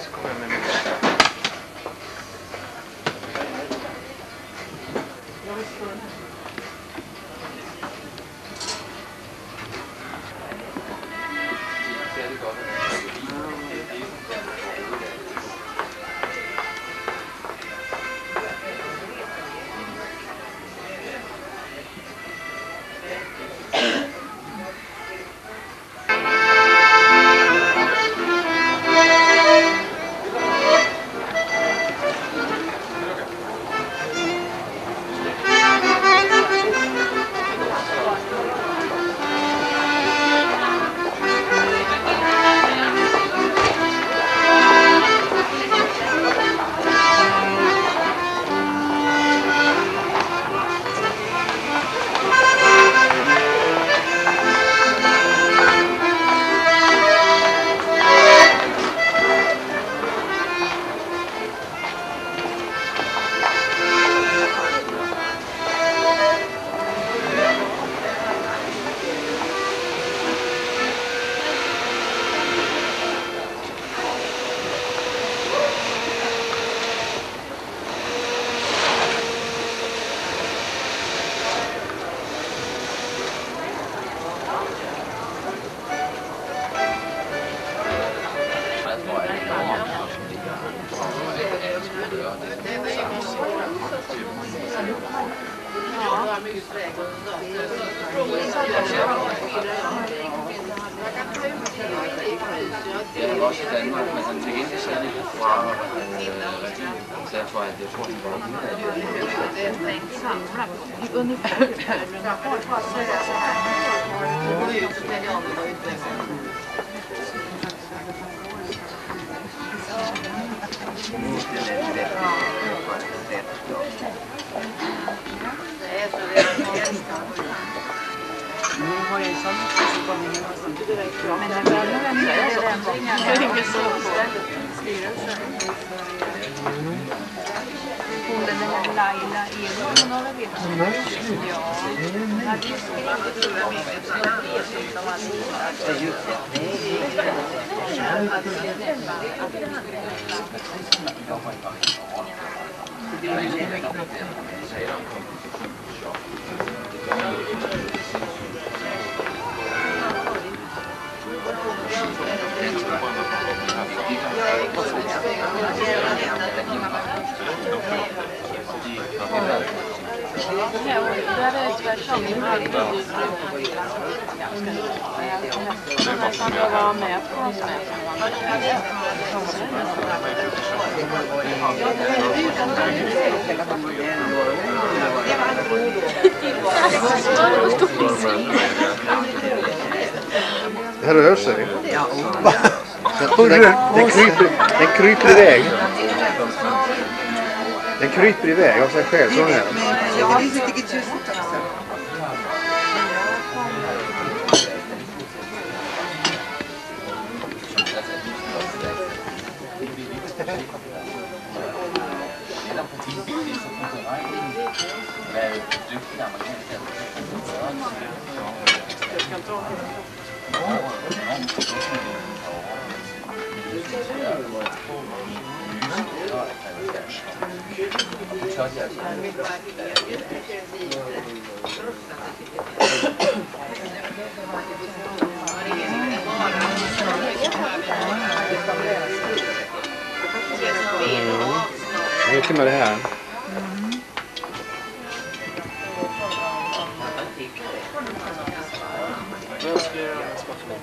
så kommer jag med min Hon den där Laila Edholm, hon har väl vetat? Ja. Ja, det skulle jag Ja, och där är det tvärtom. Nu har vi nästan behöver vara med på oss med. Det här rör sig. Den, den, den, kryper, den kryper iväg. Den kryper iväg av sig själv. Sån här. Ja, vi tycker nu timmar det här. Mm.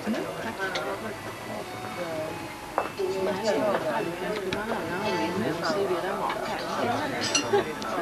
Mm. 出有了以后它里面是弯的然后里面有网站然后里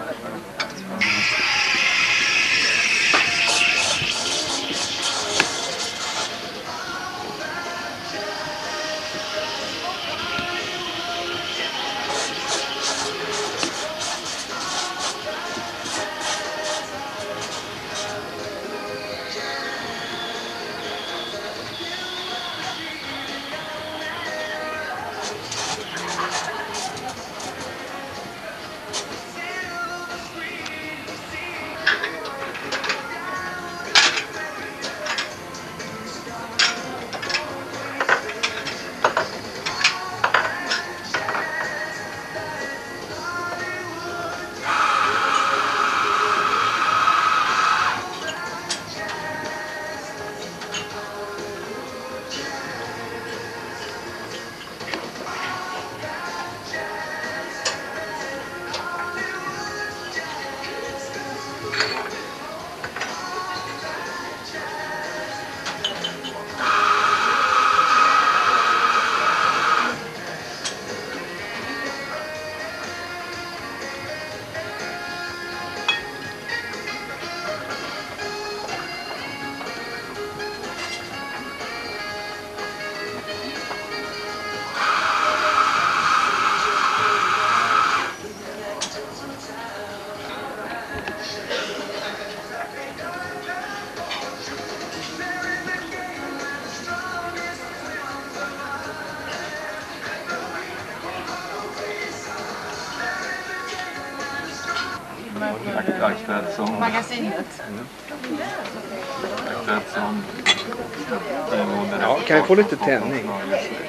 Ja, kan vi få lite tändning?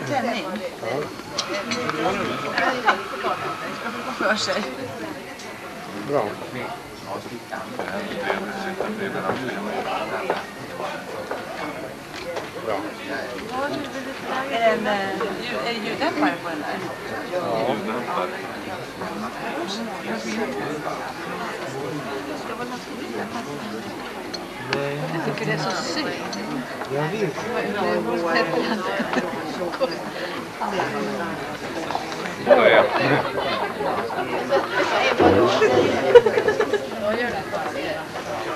Tändning. För sig. Bra. Bra. Är det en eh, är det ljuddämpare på den där? Jag tycker det är så synd. Jag vet.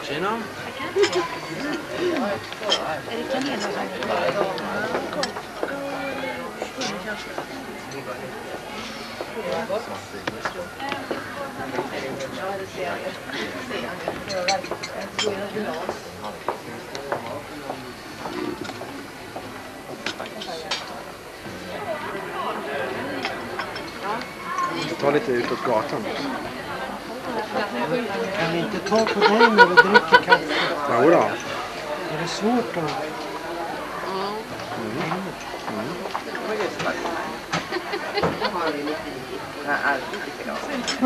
Tjena. Ta lite utåt gatan. Kan vi inte ta på dig när du dricker kaffe? Jo då. Är det svårt då? Alltid.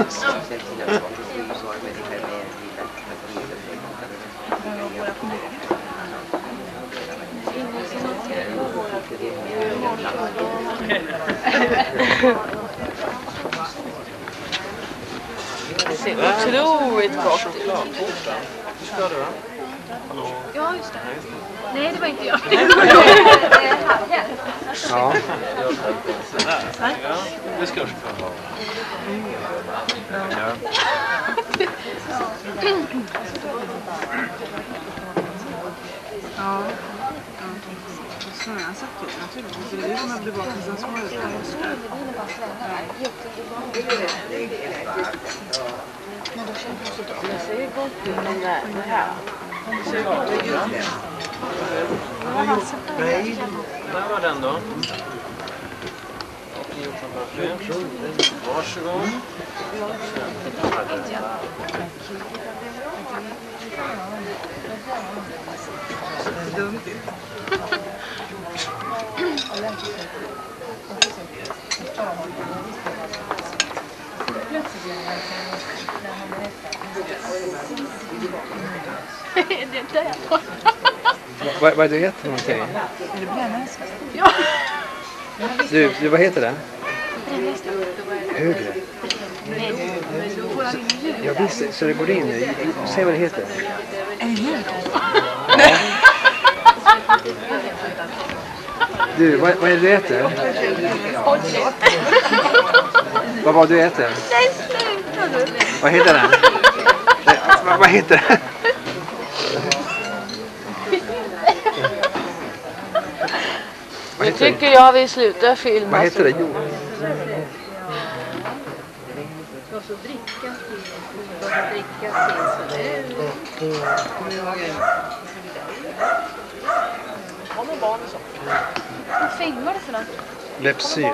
Sen sina så var det med det här Det ser otroligt gott ut. Ja, just det. Nej, det var inte jag. Ja. Det ska jag Ja. Så har jag sagt det naturligtvis. Det. Är det. Som är bevakningsansvaret. Det ser gott ut där. Var den då. Varsågod. Dumt det är där. Vad, vad är det för någonting? Är det brännässka? Du, du, vad heter det? Högre. Ja visst, så det går in i... Säg vad det heter. Är det ljud? Du, vad, vad är det du äter? Vad var du äter? Nej, sluta nu. Vad heter den? Nej, vad, vad heter den? Vad Nu tycker jag vi slutar filma. Vad heter det? Jo. Vad filmar du för något? Lepsyl.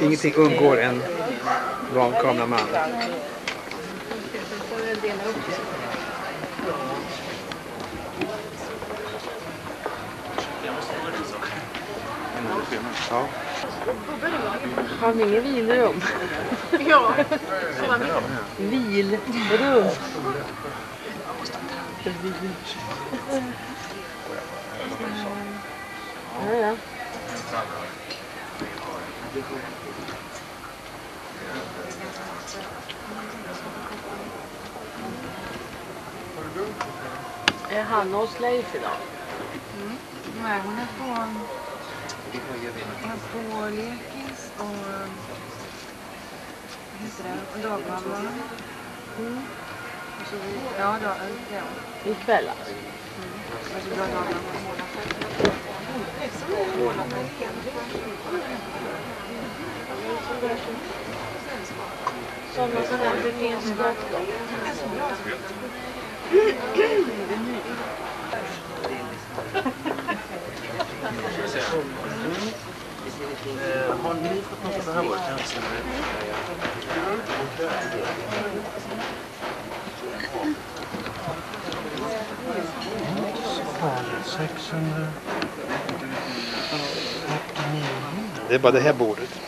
Ingenting undgår en bra kameraman. Ja. Har ni ingen vilrum? Ja. Vilrum. Ja, ja. Är Hanna hos Leif idag? Nej, hon är på, hon är på lekis och vad heter det? Dagmamma. Och så, ja, är hon. Ikväll alltså? Och så. Sådana som händer finns gott. Har ni fått något av det här år? Kanske. Sexhundra. Det är bara det här bordet.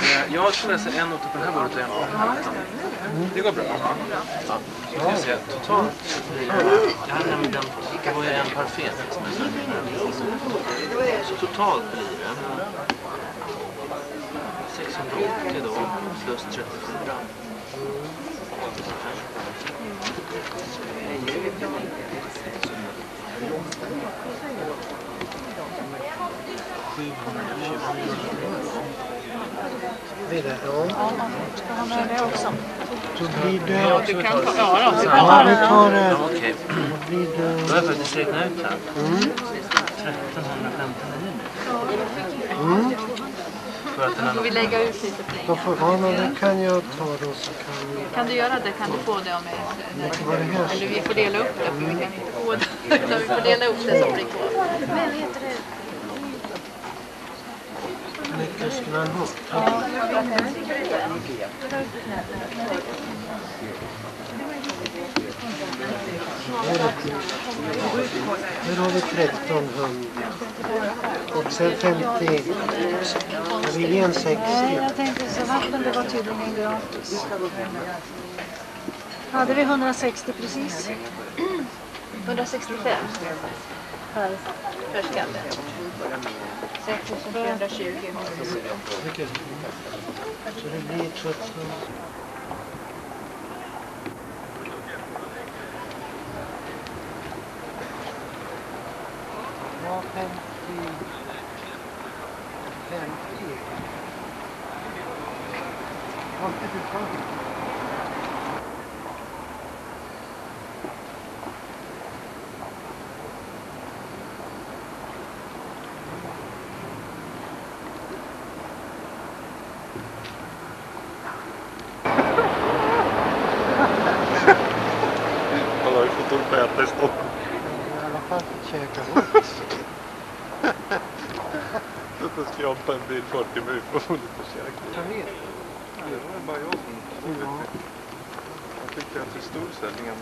Eh, Jag jag ser en nota på det här bordet och en på det här. Det går bra. Ja. Ska se. Totalt. Jag hade nämligen den... Det var ju en parfait som jag sa. Så totalt blir det... 680 då plus 34. Blir det? Ja. Ska han ha det också? Då blir det... Du kan ta, ja, då, Ja, vi tar det. Okej. Då blir Då har jag faktiskt räknat ut här. Mm. 1359 För Då får vi lägga ut lite pengar. ja, men det kan jag ta då så kan vi... Kan du göra det kan du få det av mig. Eller vi får dela upp det för vi kan inte få det. Utan vi får dela upp det som blir kvar. Lyckas man ihop? Här har vi 1300. Och sen 50. Jag vill ge en 60. Nej, jag tänkte så vatten det var tydligen gratis. Hade vi 160 precis? 165 Per. per skalle. 6420. Så det blir 17. Ja, 50. 50. Vad ska du ta? Han har ju fått upp äta i Stockholm. I alla fall käka gott. Så ska jag på en bil 40 minuter och få lite käk. Jag vet. Det var bara jag som Ja. Jag tyckte att det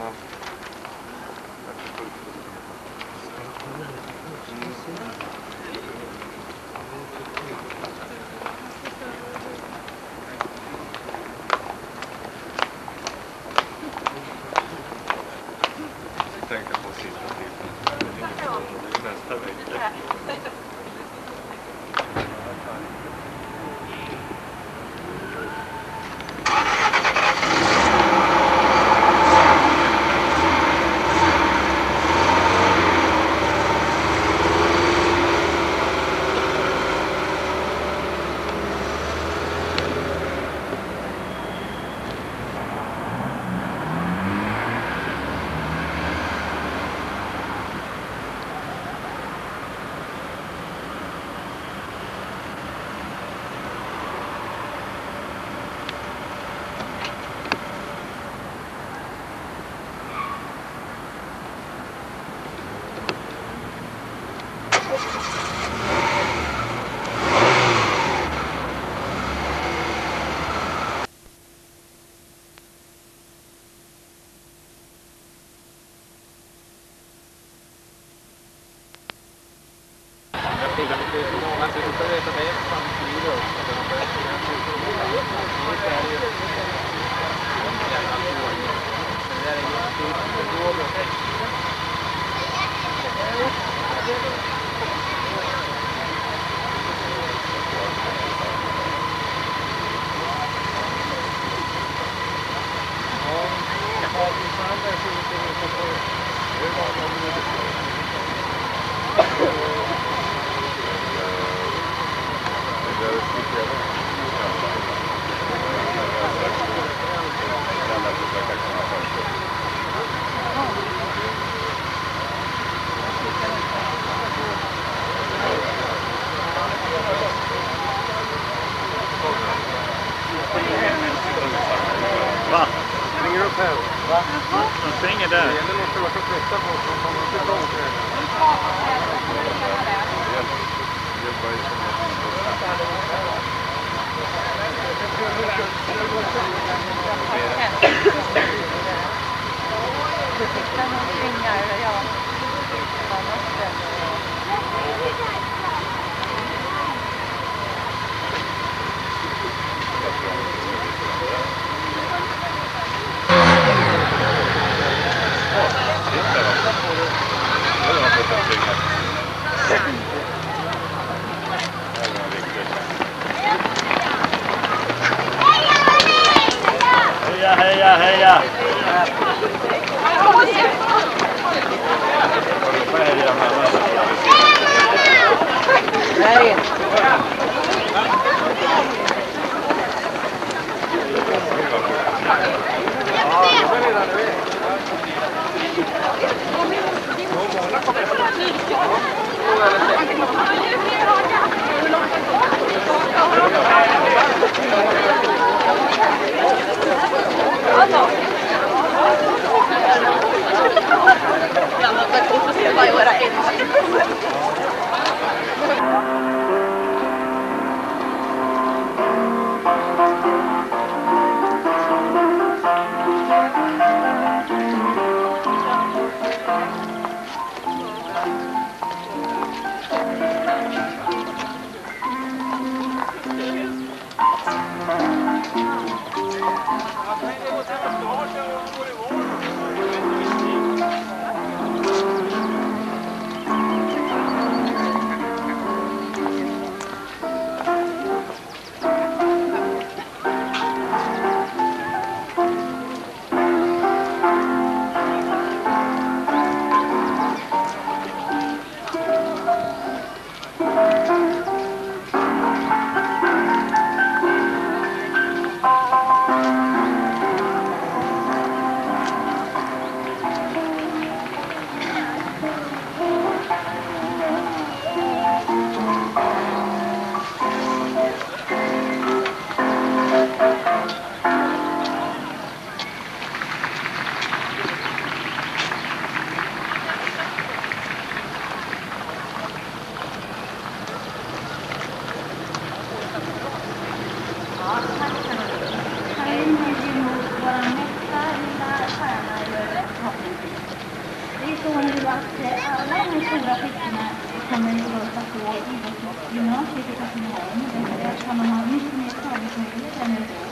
Gymnasiet i Katrineholm. Där kan man ha mycket mer tävlingsmöjligheter än Örebro.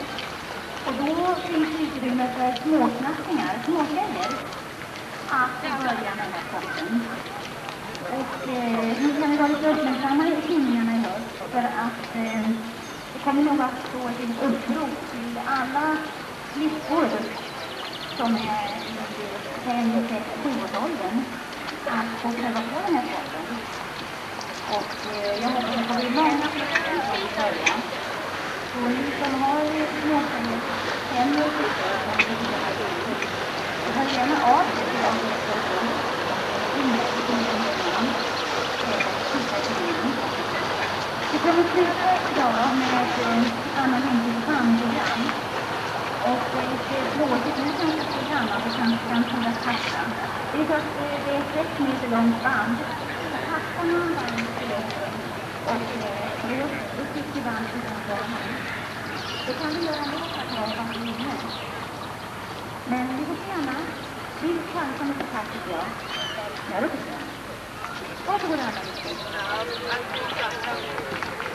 Och då finns det utrymme för småknackningar, småtjejer, att börja med den här sporten. Och eh, nu kan vi vara lite uppmärksamma i tidningarna i höst för att eh, det kommer nog att stå ett upprop till alla flickor som är i 5, 6, 7-årsåldern att få pröva på den här sporten. Och eh, jag hoppas att det blir många flickor som vill börja. Så ni som har småtjejer, känner flickor som vill börja hör gärna av er till dem som står inlägg i min namn eller till min. Vi kommer sluta idag med ett eh, Anna Lindqvist bandprogram. Och det är tråkigt nu kanske för gamla så kanske kan hålla passa. Det är så att det är ett eh, sex meter långt band. Så passar man bandet till luften och utanför. Det kan vi göra för att ha. Men vi får Anna. Vi lite. Ja, det tycker jag. Varsågod. Upp på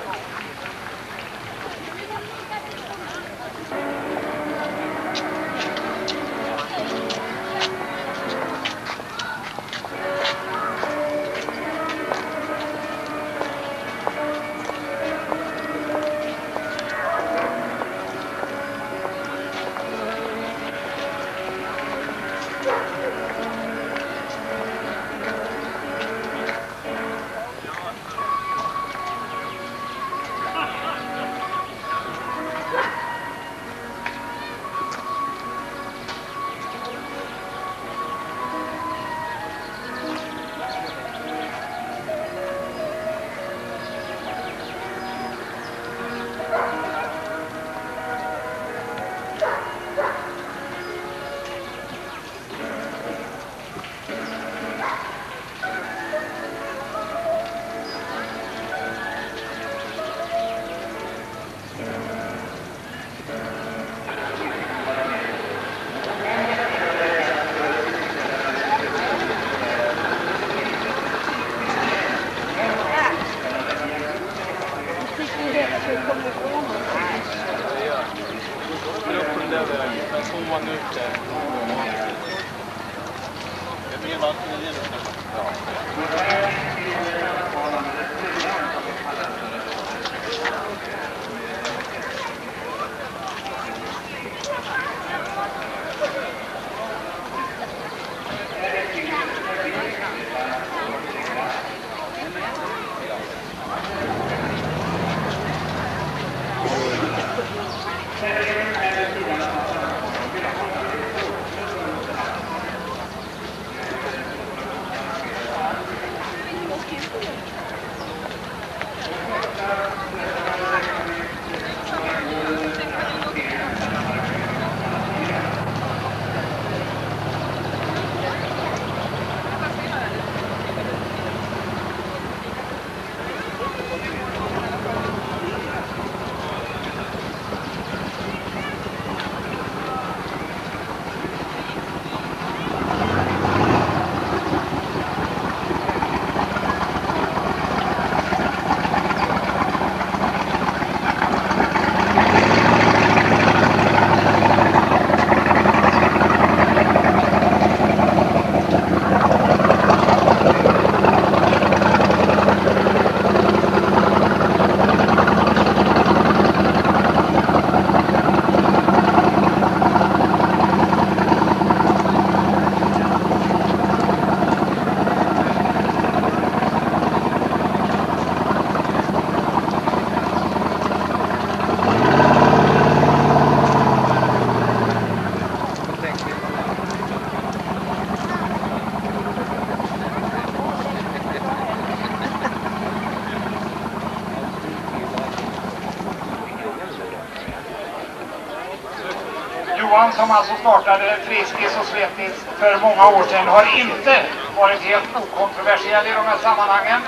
Han som alltså startade Friskis och Svettis för många år sedan har inte varit helt okontroversiell i de här sammanhangen.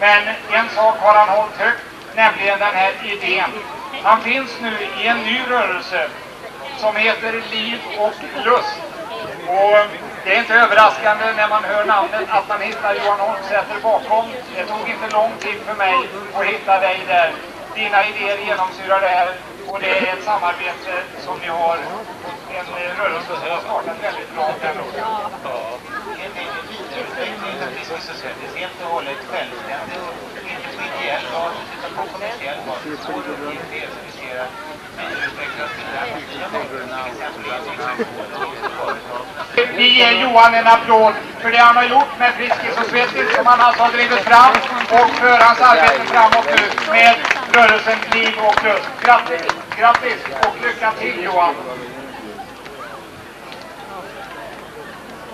Men en sak har han hållit högt, nämligen den här idén. Han finns nu i en ny rörelse som heter Liv och Lust. Och det är inte överraskande när man hör namnet att man hittar Johan Holmsäter bakom. Det tog inte lång tid för mig att hitta dig där. Dina idéer genomsyrar det här och det är ett samarbete som ni har, en rörelse som har startat väldigt bra helt och hållet självständig och ideell på kommersiell. Vi ger Johan en applåd för det han har gjort med Friskis och Svettis som han alltså har drivit fram och för hans arbete framåt nu med rörelsen Liv och Lust. Grattis, grattis och lycka till Johan!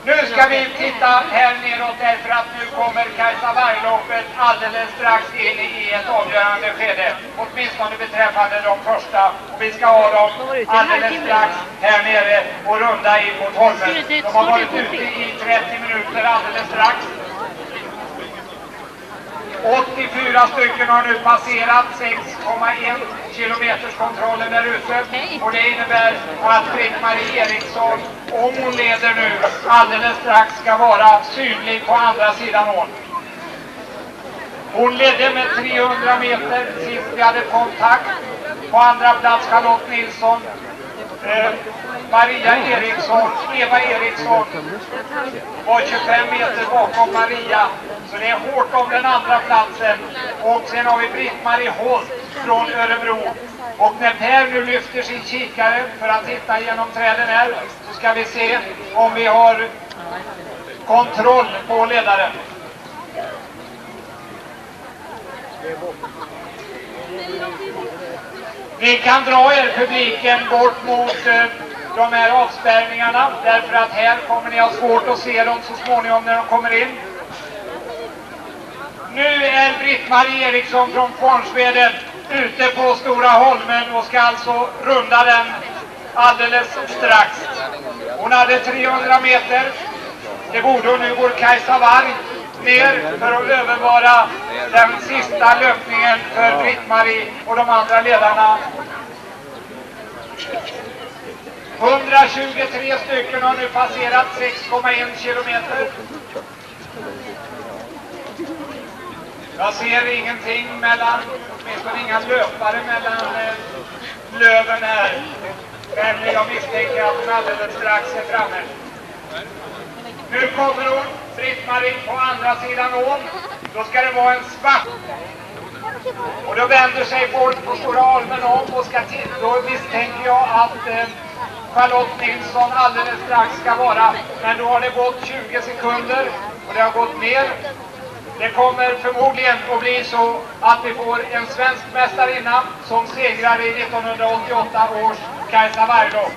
Nu ska vi titta här neråt därför att nu kommer Kajsa Vargloppet alldeles strax in i ett avgörande skede. Åtminstone beträffande de första. Och vi ska ha dem alldeles strax här nere och runda in mot Holmen. De har varit ute i 30 minuter alldeles strax. 84 stycken har nu passerat 6,1 kilometers kontrollen där ute. Och det innebär att Britt-Marie Eriksson, om hon leder nu, alldeles strax ska vara synlig på andra sidan ån. Hon ledde med 300 meter sist vi hade kontakt. På andra plats Charlotte Nilsson. Eh, Maria Eriksson, Eva Eriksson var 25 meter bakom Maria. Så det är hårt om den andra platsen. Och sen har vi Britt-Marie Holt från Örebro. Och när Per nu lyfter sin kikare för att titta genom träden här så ska vi se om vi har kontroll på ledaren. Ni kan dra er publiken bort mot eh, de här avspärrningarna därför att här kommer ni ha svårt att se dem så småningom när de kommer in. Nu är Britt-Marie Eriksson från Kvarnsveden ute på Stora Holmen och ska alltså runda den alldeles strax. Hon hade 300 meter. Det borde hon. Nu går Kajsa Warg ner för att övervara den sista löpningen för Britt-Marie och de andra ledarna. 123 stycken har nu passerat 6,1 kilometer. Jag ser ingenting mellan, åtminstone inga löpare mellan eh, löven här. Men jag misstänker att hon alldeles strax är framme. Nu kommer hon, Britt-Marie, på andra sidan ån. Då ska det vara en svart. Och då vänder sig folk på Stora Almen om och ska till. Då misstänker jag att eh, Charlotte Nilsson alldeles strax ska vara. Men då har det gått 20 sekunder och det har gått mer. Det kommer förmodligen att bli så att vi får en svensk mästarinna som segrar i 1988 års Kajsa Warglock.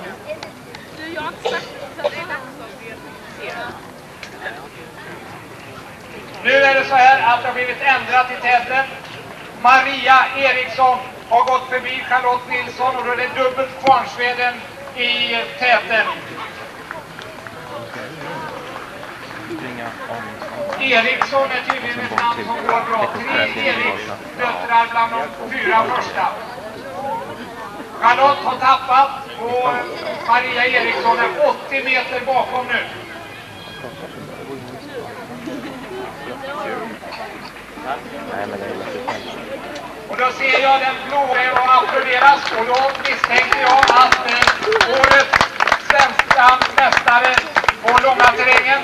Nu är det så här att det har blivit ändrat i täten. Maria Eriksson har gått förbi Charlotte Nilsson och då är det dubbelt Kvarnsveden i täten. Eriksson är tydligen ett namn som går bra. Tre Eriks döttrar bland de fyra första. Charlotte har tappat och Maria Eriksson är 80 meter bakom nu. Och då ser jag den blåa och applåderas och då misstänker jag att eh, årets svenska mästare på långa terrängen,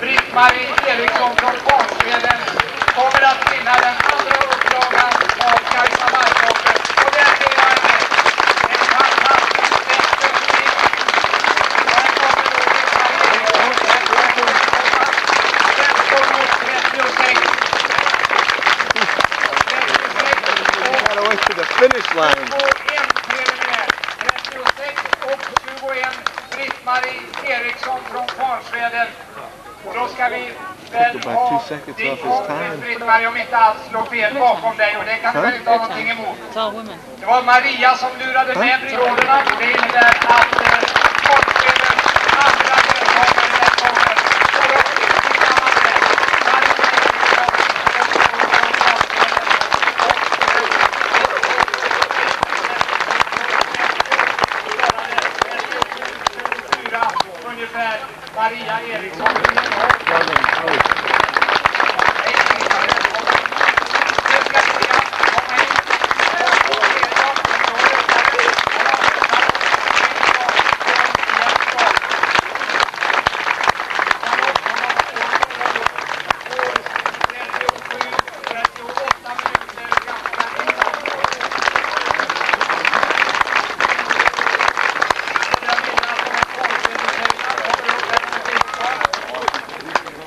Britt-Marie Eriksson från Kvarnsveden, kommer att vinna den andra upplagan av Kajsa Marklund. Och där ser jag henne. En fantastisk öppning. Och här kommer då Britt-Marie Eriksson. 15 mot 36. Gotta wait to the finish line. 21 preliminär. 36 och 21 Britt-Marie Eriksson från Kvarnsveden. Och då ska väl About two seconds off his time. Britt-Marie om inte alls slår fel bakom dig och det kan du väl inte ha någonting emot. Det var Maria som lurade med brioderna. Det innebär att eh, Kvarnsvedens andra deltagare den kommer. Och då tillsammans med Maria Eriksson och från Kvarnsveden. fyra ungefär Maria Eriksson.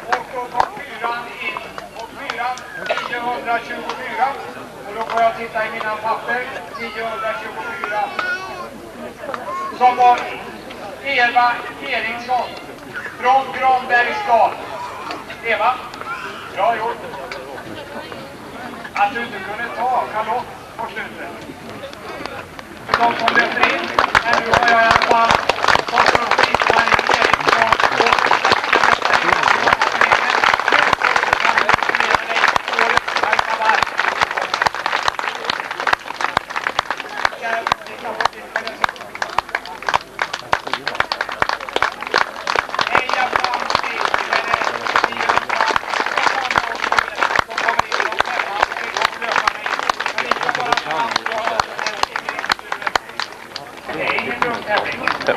Och då kom fyran in. Och fyran 924. Och då får jag titta i mina papper. 924. Som var Eva Eriksson från Granbergsdal. Eva, bra gjort. Att du inte kunde ta Charlotte på slutet. De som löper in. Men nu har jag i alla fall fått upp Britt-Marie Eriksson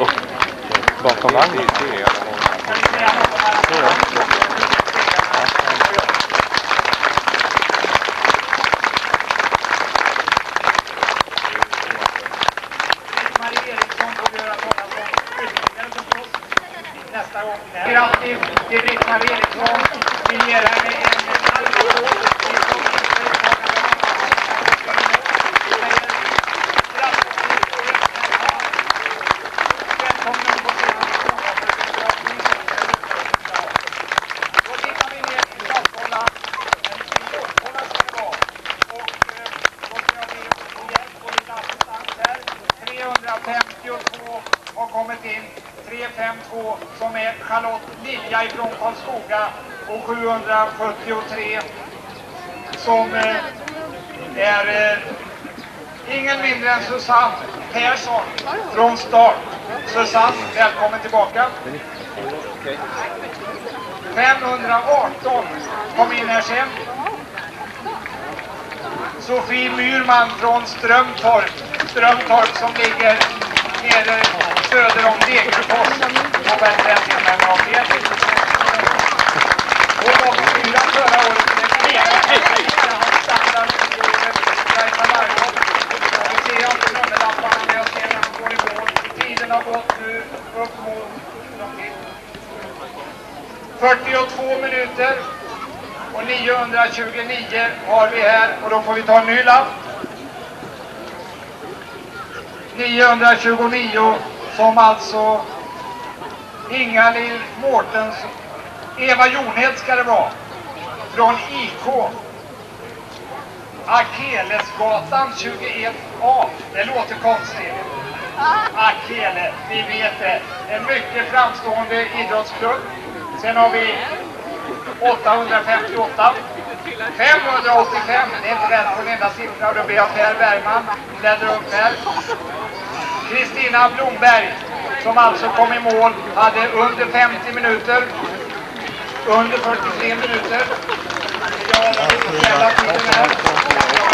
och Bakom vagnen. Marie Eriksson får vi höra talas om ytterligare förstås nästa gång. Grattis till Britt-Marie Eriksson. Vi ger henne en medalj. Vi får inte uttala den. Vi säger grattis till Britt-Marie. Välkommen på scenen. Då tittar vi ner i startbollen. En startboll ska det vara. Och eh, då ska jag be att få hjälp och lite assistans här. 352 har kommit in. 352 som är Charlotte Lilja ifrån Karlskoga och 773 som eh, är eh, ingen mindre än Susanne Persson från start. Susanne, välkommen tillbaka. 518 kom in här sen. Sofie Myrman från Strömtorp. Strömtorp som ligger nere söder om Degerfors. 42 minuter och 929 har vi här och då får vi ta en ny lapp. 929 som alltså Ingalill Mårtensson. Eva Jonhed ska det vara. Från IK. Akelesgatan 21A. Det låter konstigt. Akele, vi vet det. En mycket framstående idrottsklubb. Sen har vi 858. 585, det är inte rätt på den enda siffran. Då blir jag Per Bergman. Bläddrar upp här. Kristina Blomberg som alltså kom i mål hade under 50 minuter, under 43 minuter. Jag har.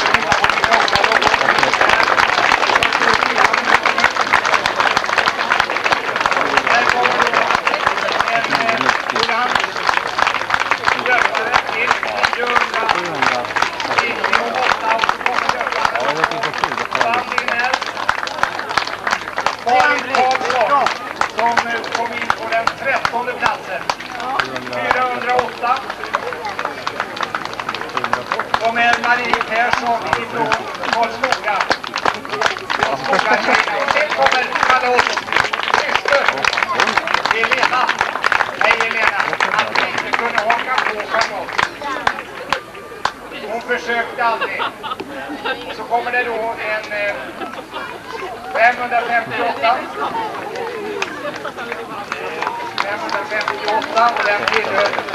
kommer det då en eh, 558. 558 och den tillhör